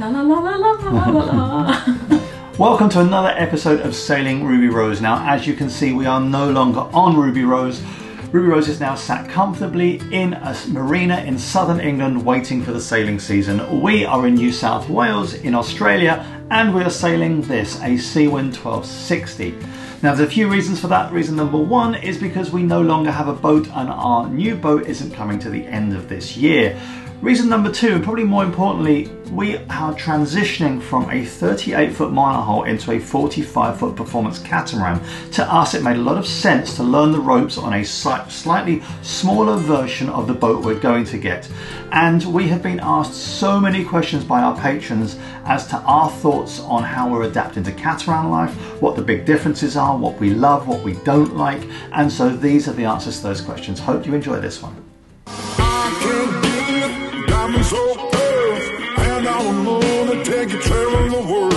La la la la la la. Welcome to another episode of Sailing Ruby Rose. Now, as you can see, we are no longer on Ruby Rose. Ruby Rose is now sat comfortably in a marina in southern England waiting for the sailing season. We are in New South Wales in Australia and we are sailing this, a Seawind 1260. Now there's a few reasons for that. Reason number one is because we no longer have a boat and our new boat isn't coming to the end of this year. Reason number two, and probably more importantly, we are transitioning from a 38 foot monohull into a 45 foot performance catamaran. To us, it made a lot of sense to learn the ropes on a slightly smaller version of the boat we're going to get. And we have been asked so many questions by our patrons as to our thoughts on how we're adapting to catamaran life, what the big differences are, what we love, what we don't like. And so these are the answers to those questions. Hope you enjoy this one. Take you traveling the world.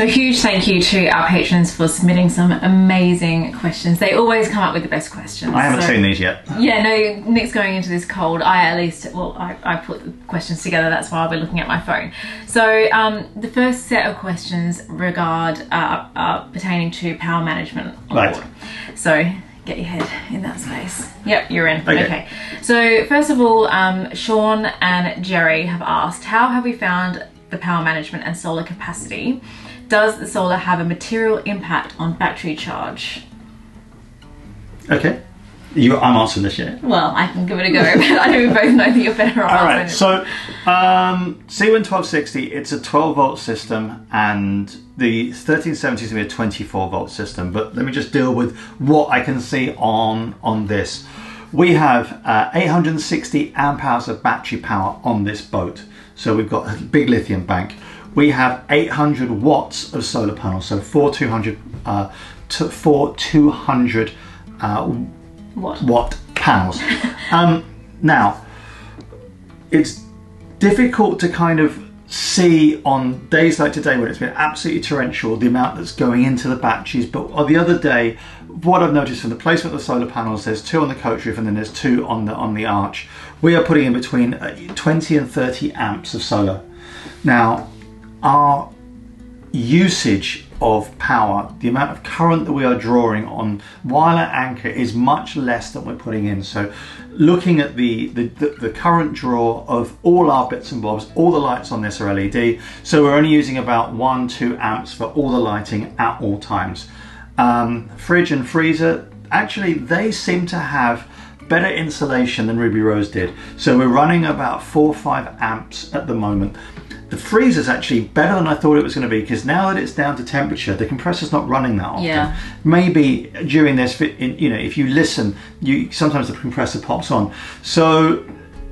So huge thank you to our patrons for submitting some amazing questions. They always come up with the best questions. I haven't so, seen these yet. Yeah, no, Nick's going into this cold. I at least, well, I, I put the questions together. That's why I'll be looking at my phone. So um, the first set of questions regard uh, uh, pertaining to power management. Right. So get your head in that space. Yep, you're in. Okay. okay. So first of all, um, Sean and Jerry have asked, how have we found the power management and solar capacity? Does the solar have a material impact on battery charge? Okay. You, I'm answering this yet. Well, I can give it a go, but I know we both know that you're better off. All right. So, um, Seawind 1260, it's a 12 volt system, and the 1370 is going to be a 24 volt system. But let me just deal with what I can see on on this. We have uh, 860 amp hours of battery power on this boat. So we've got a big lithium bank we have 800 watts of solar panels, so four 200, uh, to four 200 uh, watt. panels. um, now, it's difficult to kind of see on days like today when it's been absolutely torrential the amount that's going into the batteries but on the other day what I've noticed from the placement of the solar panels there's two on the coach roof and then there's two on the on the arch. We are putting in between uh, 20 and 30 amps of solar. Now our usage of power, the amount of current that we are drawing on while at anchor is much less than we're putting in. So looking at the, the, the, current draw of all our bits and bobs, all the lights on this are LED. So we're only using about one, two amps for all the lighting at all times. Um, fridge and freezer, actually they seem to have better insulation than Ruby Rose did. So we're running about four or five amps at the moment. The freezer's actually better than I thought it was going to be because now that it's down to temperature, the compressor's not running that often. Yeah. Maybe during this, you know, if you listen, you sometimes the compressor pops on. So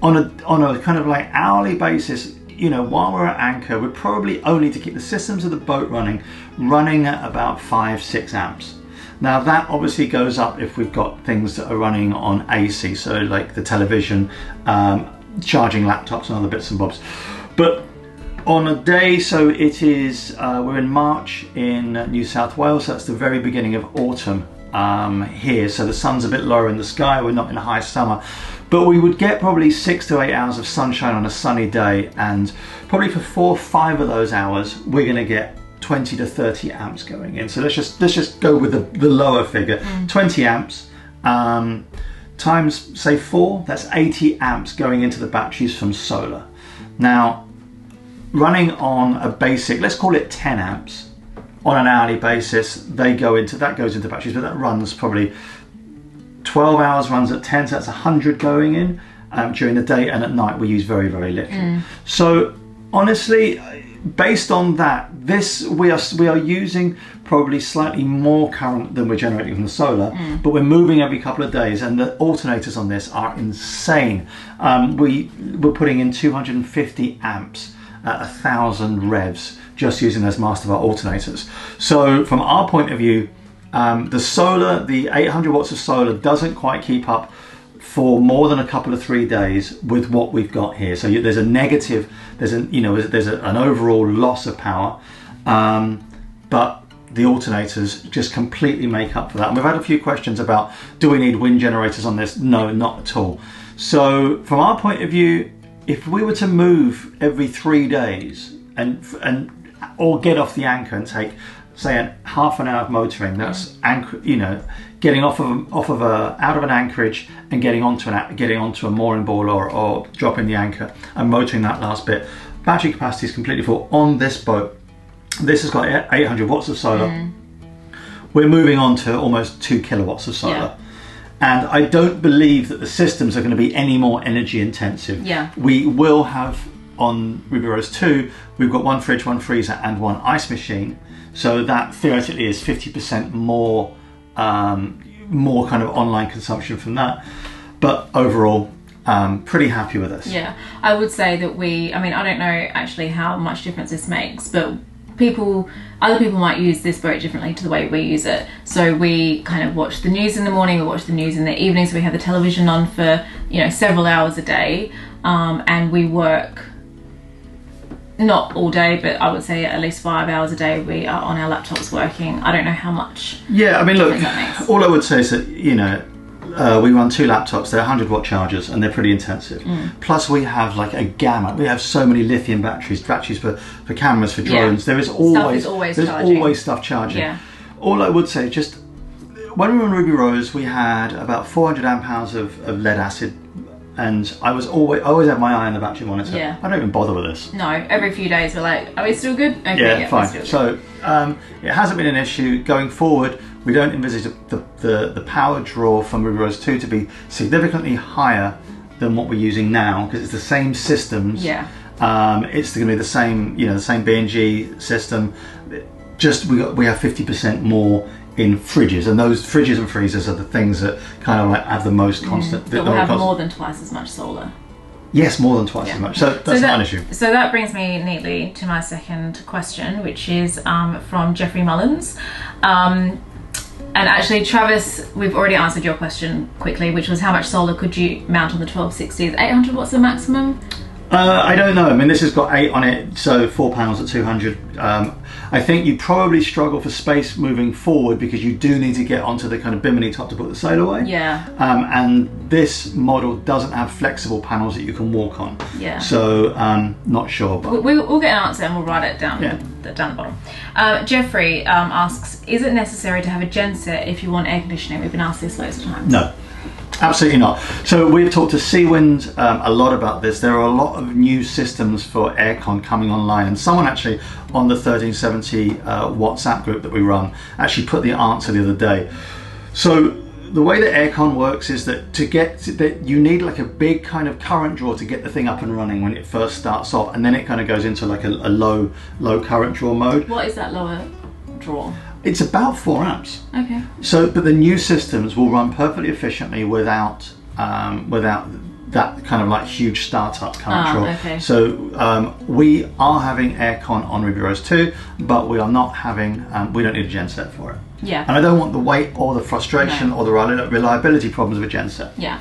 on a on a kind of like hourly basis, you know, while we're at anchor, we're probably only to keep the systems of the boat running, running at about five, six amps. Now that obviously goes up if we've got things that are running on AC, so like the television, um, charging laptops and other bits and bobs. But on a day, so it is, uh, we're in March in New South Wales, so that's the very beginning of autumn um, here. So the sun's a bit lower in the sky, we're not in a high summer. But we would get probably six to eight hours of sunshine on a sunny day, and probably for four or five of those hours, we're gonna get 20 to 30 amps going in. So let's just let's just go with the, the lower figure. Mm. 20 amps um, times say four, that's 80 amps going into the batteries from solar. Now running on a basic, let's call it 10 amps on an hourly basis, they go into, that goes into batteries, but that runs probably 12 hours runs at 10, so that's 100 going in um, during the day, and at night we use very, very little. Mm. So honestly, based on that, this we are we are using probably slightly more current than we're generating from the solar, mm. but we're moving every couple of days, and the alternators on this are insane. Um, we we're putting in 250 amps at a thousand revs just using those master alternators. So from our point of view, Um, the solar, the 800 watts of solar, doesn't quite keep up for more than a couple of three days with what we've got here. So you, there's a negative, there's an you know there's a, an overall loss of power, um, but the alternators just completely make up for that. And we've had a few questions about do we need wind generators on this? No, not at all. So from our point of view, if we were to move every three days and and or get off the anchor and take say half an hour of motoring, that's anchor, you know, getting off of off of a out of an anchorage and getting onto an getting onto a mooring ball or, or dropping the anchor and motoring that last bit. Battery capacity is completely full on this boat. This has got 800 watts of solar. Mm. We're moving on to almost two kilowatts of solar. Yeah. And I don't believe that the systems are going to be any more energy intensive. Yeah. We will have on Ruby Rose 2, we've got one fridge, one freezer, and one ice machine. So that theoretically is 50% more, um, more kind of online consumption from that. But overall, um, pretty happy with this. Yeah, I would say that we. I mean, I don't know actually how much difference this makes, but people, other people might use this boat differently to the way we use it. So we kind of watch the news in the morning, we watch the news in the evening. So we have the television on for you know several hours a day, um, and we work. Not all day, but I would say at least five hours a day we are on our laptops working. I don't know how much. Yeah, I mean, look, all I would say is that, you know, uh, we run two laptops, they're 100 watt chargers and they're pretty intensive. Mm. Plus, we have like a gamut. We have so many lithium batteries, batteries for, for cameras, for Yeah. drones. There is always, is always there's charging. always stuff charging. Yeah. All I would say, just when we were on Ruby Rose, we had about 400 amp hours of, of lead acid. And I was always, I always had my eye on the battery monitor. Yeah. I don't even bother with this. No, every few days we're like, are we still good? Okay, Yeah, we're fine. So um, it hasn't been an issue going forward. We don't envisage the, the, the the power draw from Ruby Rose 2 to be significantly higher than what we're using now because it's the same systems. Yeah. Um, it's going to be the same, you know, the same BNG system. Just we got, we have 50% more in fridges, and those fridges and freezers are the things that kind of like have the most constant. but we'll have const- more than twice as much solar. Yes, more than twice Yeah. as much. So that's so not that, an issue. So that brings me neatly to my second question, which is um, from Jeffrey Mullins. Um, and actually, Travis, we've already answered your question quickly, which was how much solar could you mount on the 1260s? 800 watts the maximum? Uh, I don't know. I mean, this has got eight on it, so four panels at 200. Um, I think you probably struggle for space moving forward because you do need to get onto the kind of bimini top to put the sail away. Yeah. Um, and this model doesn't have flexible panels that you can walk on. Yeah. So, um, not sure. But We, we'll get an answer and we'll write it down, Yeah. the, down the bottom. Uh, Jeffrey um, asks, is it necessary to have a genset if you want air conditioning? We've been asked this loads of times. No, absolutely not. So we've talked to Seawind um, a lot about this. There are a lot of new systems for aircon coming online, and someone actually on the 1370 uh, WhatsApp group that we run actually put the answer the other day. So the way that aircon works is that to get that you need like a big kind of current draw to get the thing up and running when it first starts off, and then it kind of goes into like a, a low low current draw mode. What is that lower draw? It's about four amps. Okay. So, but the new systems will run perfectly efficiently without um, without that kind of like huge startup control. Ah, okay. So um, we are having aircon on Ruby Rose 2, but we are not having. Um, we don't need a genset for it. Yeah. And I don't want the weight or the frustration No. or the reliability problems of a genset. Yeah.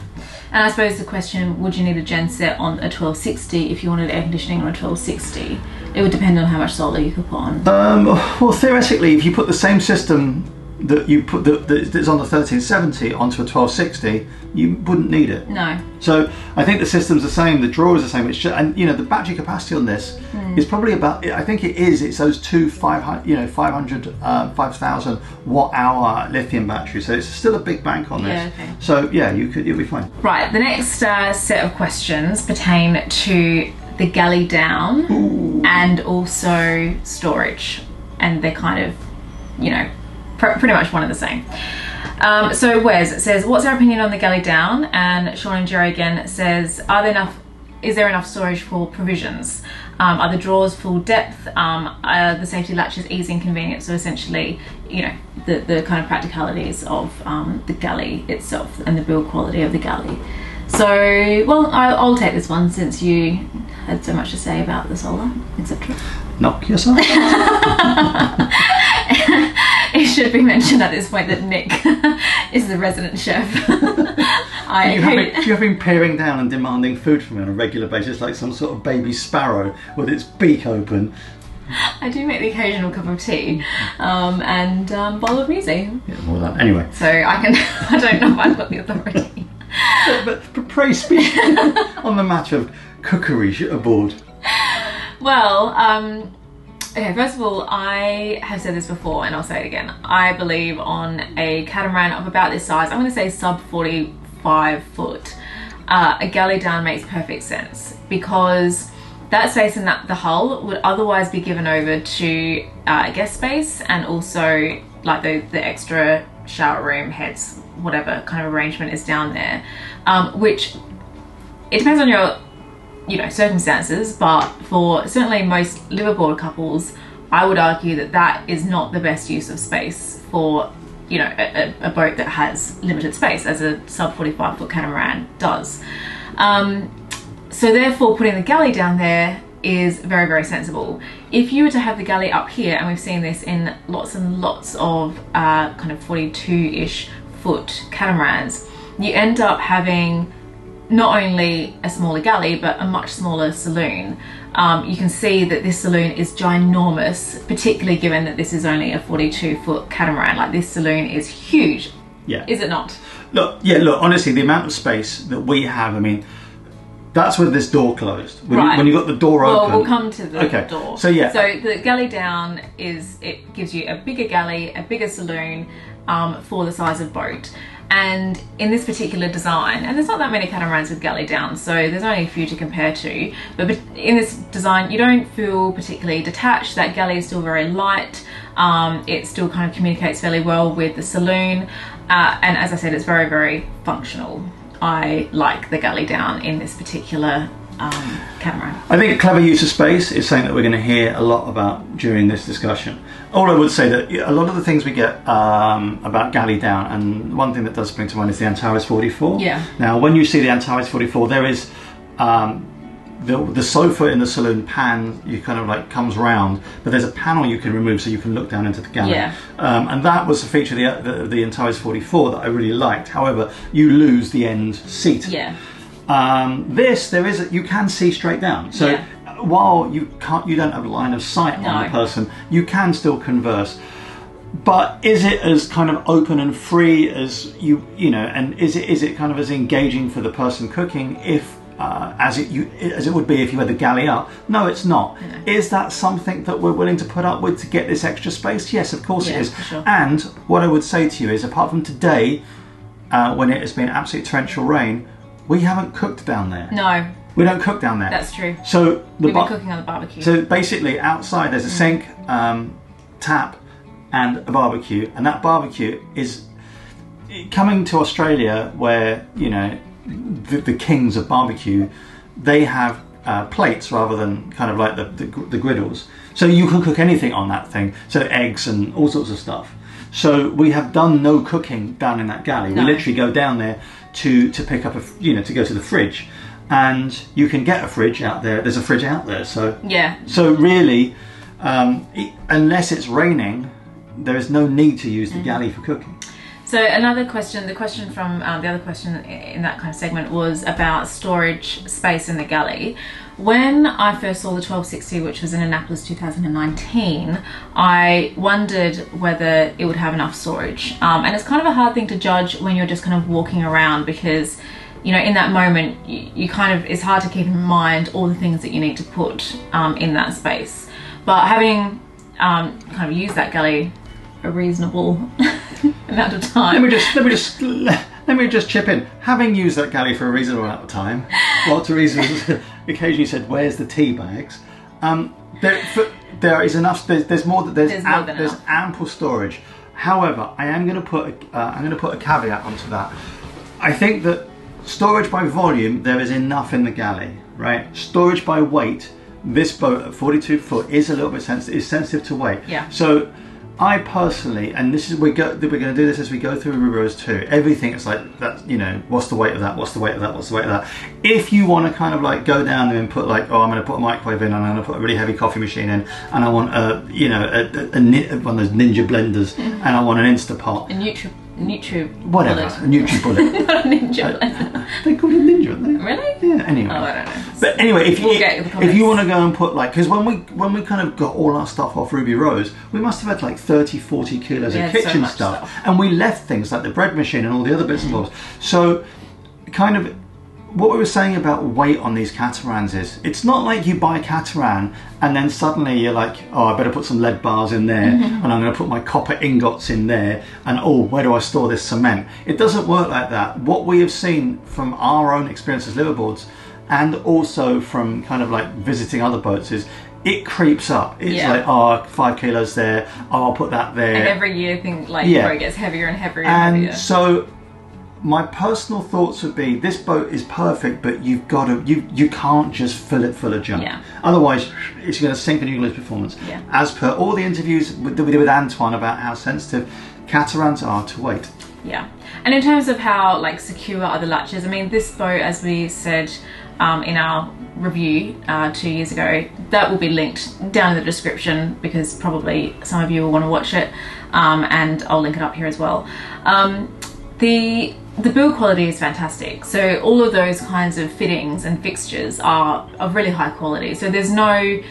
And I suppose the question, would you need a genset on a 1260 if you wanted air conditioning on a 1260? It would depend on how much solar you could put on. Um, well, theoretically, if you put the same system that you put that, that's on the 1370 onto a 1260, you wouldn't need it. no. So I think the system's the same, the draw is the same. It's just, and you know the battery capacity on this Hmm. is probably about. I think it is. It's those two 500, you know, 500, uh, 5,000 watt hour lithium batteries. So it's still a big bank on this. Yeah, okay. So yeah, you could you'll be fine. Right, the next uh, set of questions pertain to the galley down and also storage. And they're kind of, you know, pr- pretty much one and the same. Um, so Wes says, what's our opinion on the galley down? And Sean and Jerry again says, are there enough, is there enough storage for provisions? Um, are the drawers full depth? Um, are the safety latches easy and convenient? So essentially, you know, the, the kind of practicalities of um, the galley itself and the build quality of the galley. So, well, I'll, I'll take this one since you had so much to say about the solar, etc. Knock yourself. It should be mentioned at this point that Nick is the resident chef. I You hate- have, been, you have been peering down and demanding food from me on a regular basis, like some sort of baby sparrow with its beak open. I do make the occasional cup of tea um, and um, bowl of muesli, Yeah, more that. Anyway, so I can. I don't know if I've got the authority. But, pray speak on the matter of cookery aboard. Well, um, okay, first of all, I have said this before and I'll say it again. I believe on a catamaran of about this size, I'm going to say sub 45 foot, uh, a galley down makes perfect sense because that space in that the hull would otherwise be given over to uh, guest space and also like the, the extra shower room heads whatever kind of arrangement is down there. Um, which it depends on your you know circumstances but for certainly most liveaboard couples i would argue that that is not the best use of space for you know a, a- boat that has limited space as a sub 45 foot catamaran does. Um, so therefore putting the galley down there is very very sensible. If you were to have the galley up here and we've seen this in lots and lots of uh, kind of 42-ish foot catamarans you end up having not only a smaller galley but a much smaller saloon. Um, you can see that this saloon is ginormous, particularly given that this is only a 42 foot catamaran. Like this saloon is huge, Yeah. is it not? Look, yeah, look, honestly, the amount of space that we have, I mean, that's with this door closed. When, Right. you, when you got the door Well, open. we'll come to the Okay, door. so yeah. So the galley down is it gives you a bigger galley, a bigger saloon um, for the size of boat. And in this particular design, and there's not that many catamarans with galley down, so there's only a few to compare to. But in this design, you don't feel particularly detached. That galley is still very light. Um, it still kind of communicates fairly well with the saloon. Uh, and as I said, it's very, very functional. I like the galley down in this particular um, catamaran. I think clever use of space is something that we're going to hear a lot about during this discussion. All I would say that a lot of the things we get um, about galley down, and one thing that does spring to mind is the Antares 44. Yeah. Now, when you see the Antares 44, there is um, the the sofa in the saloon pan. You kind of like comes round, but there's a panel you can remove so you can look down into the galley. Yeah. Um, and that was a feature of the, the the Antares 44 that I really liked. However, you lose the end seat. Yeah. Um, this there is a, you can see straight down. So Yeah. while you can't, you don't have a line of sight on the person. You can still converse. But is it as kind of open and free as you you know? And is it is it kind of as engaging for the person cooking if uh, as it you as it would be if you had the galley up? No, it's not. Is that something that we're willing to put up with to get this extra space? Yes, of course Yeah, it is. sure. And what I would say to you is, apart from today, uh, when it has been absolute torrential rain, we haven't cooked down there. No, We don't cook down there. that's true. so the We've been cooking on the barbecue. so basically, outside there's a sink, um, tap, and a barbecue, and that barbecue is coming to Australia, where you know the, the kings of barbecue, they have uh, plates rather than kind of like the, the the griddles. So you can cook anything on that thing. So eggs and all sorts of stuff. So we have done no cooking down in that galley. No. We literally go down there to to pick up a, you know to go to the fridge, and you can get a fridge out there. There's a fridge out there, so yeah, so really, um, unless it's raining, there is no need to Mm. use the galley for cooking. So another question, the question from um, the other question in that kind of segment was about storage space in the galley. When I first saw the 1260, which was in Annapolis 2019, I wondered whether it would have enough storage. Um, and it's kind of a hard thing to judge when you're just kind of walking around because, you know, in that moment, you, you kind of, it's hard to keep in mind all the things that you need to put um, in that space. But having um, kind of used that galley a reasonable amount of time. Let me just let me just let me just chip in. Having used that galley for a reasonable amount of time, while Terysa occasionally said, "Where's the tea bags?" Um, there, for, there is enough. There's, there's more. There's There's am- than there's ample storage. However, I am going to put a, uh, I'm going to put a caveat onto that. I think that storage by volume there is enough in the galley, right? Storage by weight. This boat at 42 foot is a little bit sensitive. Is sensitive to weight. Yeah. So I personally, and this is we go, we're going to do this as we go through Ruby Rose 2. Everything is like that. You know, what's the weight of that? What's the weight of that? What's the weight of that? If you want to kind of like go down there and put like, oh, I'm going to put a microwave in, and I'm going to put a really heavy coffee machine in, and I want a, you know, a, a, a, one of those ninja blenders, mm-hmm. and I want an Instapot, A Nutri, Nutri whatever, bullet. a Nutribullet. Not a ninja uh, blender. they call it ninja, aren't they? Really? Yeah. Anyway. Oh, I don't know. But anyway, if you We'll get if you want to go and put like because when we when we kind of got all our stuff off Ruby Rose, we must have had like 30, 40 kilos We of had so kitchen stuff, stuff. and we left things like the bread machine and all the other bits and bobs. So, kind of. What we were saying about weight on these catarans is it's not like you buy a cataran and then suddenly you're like, oh, I better put some lead bars in there Mm-hmm. and I'm going to put my copper ingots in there and oh, where do I store this cement? It doesn't work like that. What we have seen from our own experience as liveaboards and also from kind of like visiting other boats is it creeps up. It's Yeah. like, oh, five kilos there, oh, I'll put that there. And every year, thing like Yeah. gets heavier and heavier and, And heavier. so, my personal thoughts would be: this boat is perfect, but you've got to you you can't just fill it full of junk. Yeah. Otherwise, it's going to sink and you lose performance. Yeah. As per all the interviews with- that we did with Antoine about how sensitive catarans are to weight. Yeah, and in terms of how like secure are the latches, I mean, this boat, as we said um, in our review uh, two years ago, that will be linked down in the description because probably some of you will want to watch it, um, and I'll link it up here as well. Um, the the build quality is fantastic. So all of those kinds of fittings and fixtures are of really high quality. So there's no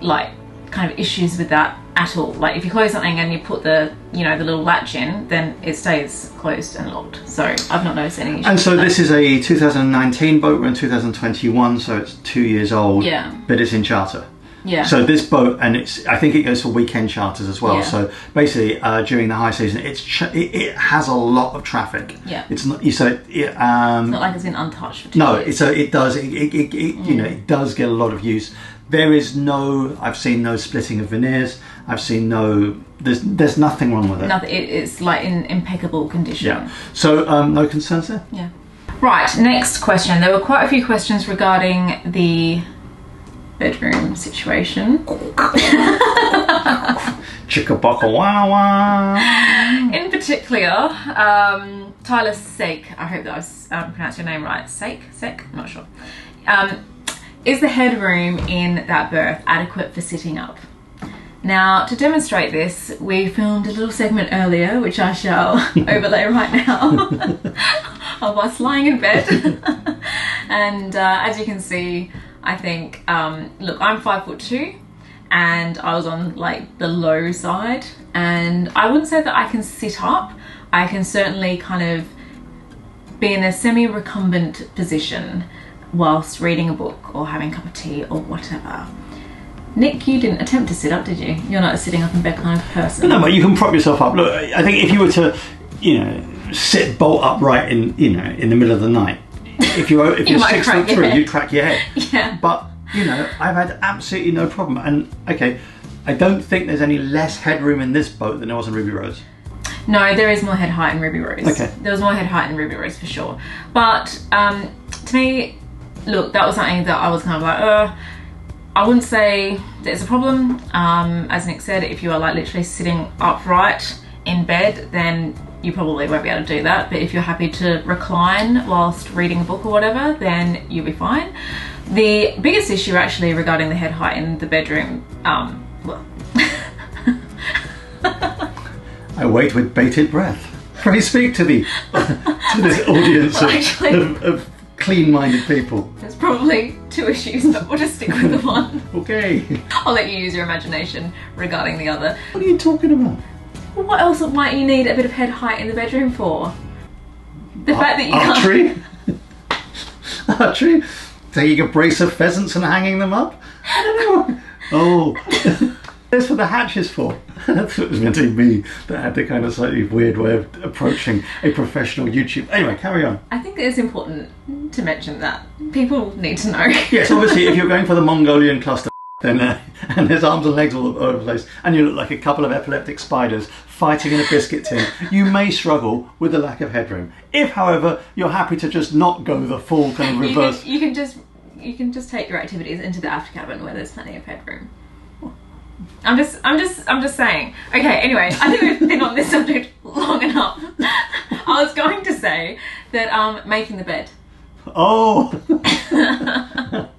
like kind of issues with that at all. Like if you close something and you put the you know the little latch in, then it stays closed and locked. So I've not noticed any issues. And so this is a 2019 boat. We're in 2021, so it's two years old. Yeah. But it's in charter. Yeah. So this boat, and it's I think it goes for weekend charters as well. Yeah. So basically, uh, during the high season, it's ch- it, it has a lot of traffic. Yeah. It's not you so it, it, um, not like it's been untouched no, years. it's a, it does it, it, it, it you know it does get a lot of use. There is no I've seen no splitting of veneers. I've seen no there's there's nothing wrong with it. Nothing. It, it's like in impeccable condition. Yeah. So um, no concerns there. Yeah. Right, next question. There were quite a few questions regarding the bedroom situation. Chickabocka wow wow. In particular, um, Tyler Sake, I hope that I was um, pronounced your name right. Sake? Sake? I'm not sure. Um, is the headroom in that berth adequate for sitting up? Now, to demonstrate this, we filmed a little segment earlier, which I shall overlay right now, of us lying in bed. and uh, as you can see, I think, um, look, I'm five foot two, and I was on like the low side, and I wouldn't say that I can sit up. I can certainly kind of be in a semi recumbent position whilst reading a book or having a cup of tea or whatever. Nick, you didn't attempt to sit up, did you? You're not a sitting up in bed kind of person. No, but you can prop yourself up. Look, I think if you were to, you know, sit bolt upright in, you know, in the middle of the night, if you're if You you're might six crack foot your three, head. you'd crack your head. Yeah. But you know, I've had absolutely no problem. And okay, I don't think there's any less headroom in this boat than there was in Ruby Rose. No, there is more head height in Ruby Rose. Okay. There was more head height in Ruby Rose for sure. But um, to me, look, that was something that I was kind of like, uh, I wouldn't say there's a problem. Um, as Nick said, if you are like literally sitting upright in bed, then you probably won't be able to do that. But if you're happy to recline whilst reading a book or whatever, then you'll be fine. The biggest issue actually regarding the head height in the bedroom, um, well, I wait with bated breath. Pray speak to the to this audience of, Actually- of, of clean-minded people. there's probably two issues, but we'll just stick with the one. Okay, I'll let you use your imagination regarding the other. what are you talking about? What else might you need a bit of head height in the bedroom for? The fact that you can't. Archery? Archery? Taking a brace of pheasants and hanging them up? I don't know. Oh, that's what the hatch is for. That's what it was meant to be me that had the kind of slightly weird way of approaching a professional YouTube. Anyway, carry on. I think it's important to mention that people need to know. Yes, obviously, if you're going for the Mongolian cluster, then uh, and his arms and legs all over the place, and you look like a couple of epileptic spiders fighting in a biscuit tin, you may struggle with the lack of headroom. If, however, you're happy to just not go the full kind of you, reverse can, you can just you can just take your activities into the after cabin where there's plenty of headroom. I'm just, I'm just, I'm just saying. Okay. Anyway, I think we've been on this subject long enough. I was going to say that um, making the bed, Oh!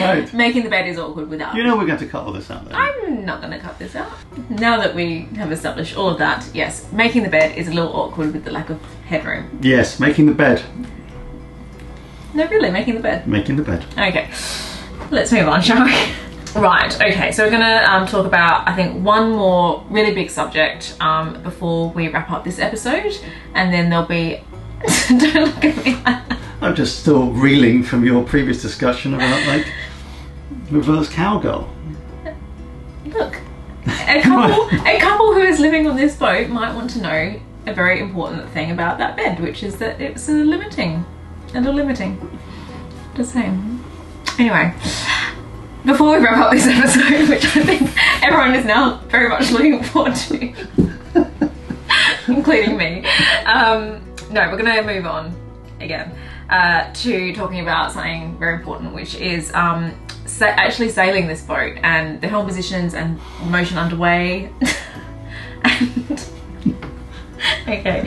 Right. making the bed is awkward without. You know we're going to cut all this out then. I'm not going to cut this out. Now that we have established all of that, yes, making the bed is a little awkward with the lack of headroom. Yes, making the bed. No, really, making the bed. Making the bed. Okay, let's move on, shall we? Right, okay, so we're gonna um, talk about, I think, one more really big subject um, before we wrap up this episode, and then there'll be. Don't look at me. I'm just still reeling from your previous discussion about like reverse cowgirl. Look, a couple, a couple who is living on this boat might want to know a very important thing about that bed, which is that it's a limiting, and a limiting. Just saying. Anyway, before we wrap up this episode, which I think everyone is now very much looking forward to, including me, um, no, we're going to move on again uh, to talking about something very important, which is um, sa- actually sailing this boat and the helm positions and motion underway. and okay,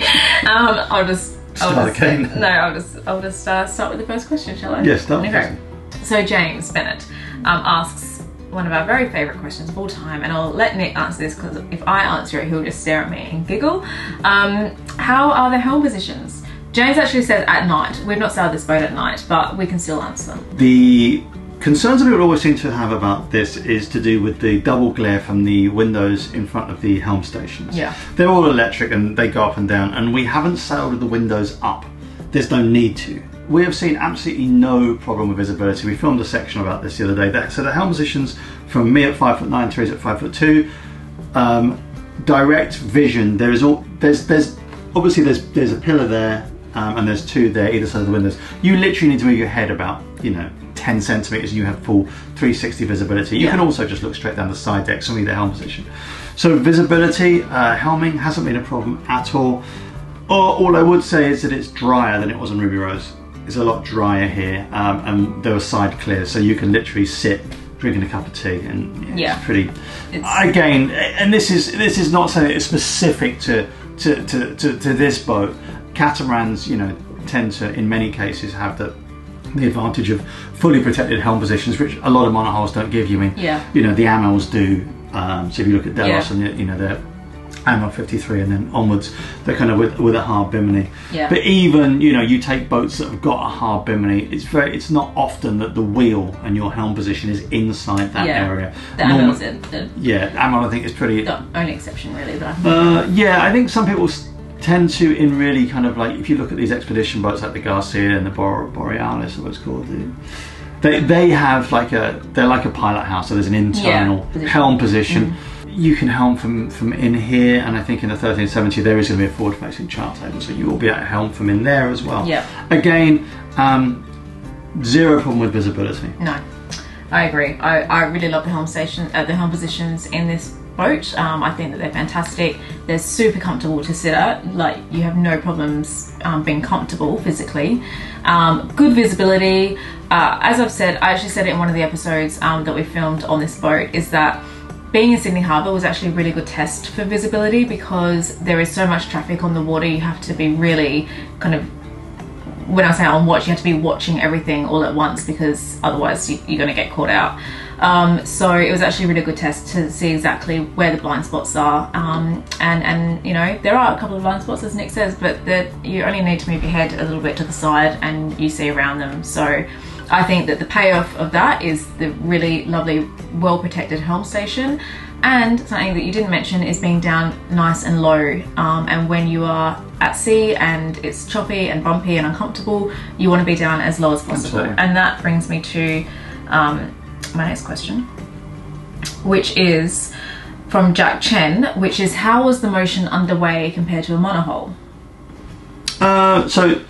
um, I'll just. I'll Start just, again. No, I'll just I'll just uh, start with the first question, shall I? Yes, start with Okay. So James Bennett um, asks one of our very favourite questions of all time, and I'll let Nick answer this because if I answer it, he'll just stare at me and giggle. Um, how are the helm positions? James actually said at night. We've not sailed this boat at night, but we can still answer them. The concerns that people always seem to have about this is to do with the double glare from the windows in front of the helm stations. Yeah. They're all electric and they go up and down, and we haven't sailed with the windows up. There's no need to. We have seen absolutely no problem with visibility. We filmed a section about this the other day. That- So the helm positions from me at five foot nine, Terysa at five foot two, um, direct vision. There is all there's there's obviously there's there's a pillar there um, and there's two there either side of the windows. You literally need to move your head about you know 10 centimeters and you have full 360 visibility. You Yeah. can also just look straight down the side deck, some of the helm position. So visibility, uh, helming hasn't been a problem at all. Or all I would say is that it's drier than it was on Ruby Rose. It's a lot drier here, um, and there were side clears, so you can literally sit drinking a cup of tea, and yeah, Yeah. it's pretty. It's- Again, and this is this is not something that's specific to to, to, to to this boat. Catamarans, you know, tend to in many cases have the the advantage of fully protected helm positions, which a lot of monohulls don't give you. I mean, Yeah. you know, the Amels do. Um, so if you look at Delos Yeah. and you- you know they're Amel 53 and then onwards, they're kind of with, with a hard bimini. Yeah. But even you know, you take boats that have got a hard bimini. It's very, it's not often that the wheel and your helm position is inside that Yeah. area. The Norm- Amels are the, yeah, Amel I think is pretty. the only exception, really. That I Uh, yeah, I think some people tend to, in really kind of like, if you look at these expedition boats like the Garcia and the Bore- Borealis, or what's called, the, they they have like a they're like a pilot house. So there's an internal position. helm position. You can helm from from in here, and I think in the 1370 there is going to be a forward-facing chart table, so you will be able to helm from in there as well. Yeah. Again, um, zero problem with visibility. No, I agree. I, I really love the helm station, uh, the helm positions in this boat. Um, I think that they're fantastic. They're super comfortable to sit at. Like you have no problems um, being comfortable physically. Um, good visibility. Uh, as I've said, I actually said it in one of the episodes um, that we filmed on this boat. Is that being in Sydney Harbour was actually a really good test for visibility because there is so much traffic on the water. You have to be really kind of when I say on watch, you have to be watching everything all at once because otherwise you, you're going to get caught out. Um, so it was actually a really good test to see exactly where the blind spots are. Um, and and you know there are a couple of blind spots as Nick says, but that you only need to move your head a little bit to the side and you see around them. So I think that the payoff of that is the really lovely, well protected helm station. And something that you didn't mention is being down nice and low. Um, and when you are at sea and it's choppy and bumpy and uncomfortable, you want to be down as low as possible. And that brings me to um, my next question, which is from Jack Chen, which is how was the motion underway compared to a monohull? Uh, so,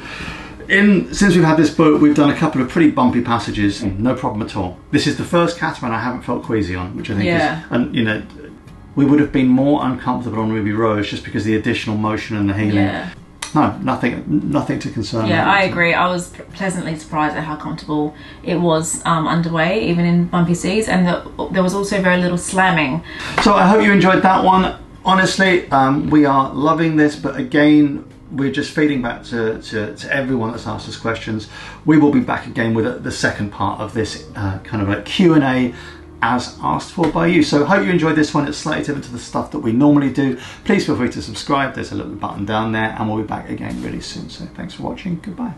in since we've had this boat, we've done a couple of pretty bumpy passages. No problem at all. This is the first catamaran I haven't felt queasy on, which I think Yeah. is, and you know, we would have been more uncomfortable on Ruby Rose just because of the additional motion and the heeling. Yeah. No, nothing, nothing to concern. Yeah. I agree. I was pleasantly surprised at how comfortable it was um, underway, even in bumpy seas, and the, there was also very little slamming. So I hope you enjoyed that one. Honestly, um, we are loving this, but again, we're just feeding back to, to, to, everyone that's asked us questions. We will be back again with the second part of this uh, kind of a Q&A as asked for by you. So hope you enjoyed this one. It's slightly different to the stuff that we normally do. Please feel free to subscribe. There's a little button down there and we'll be back again really soon. So thanks for watching. Goodbye.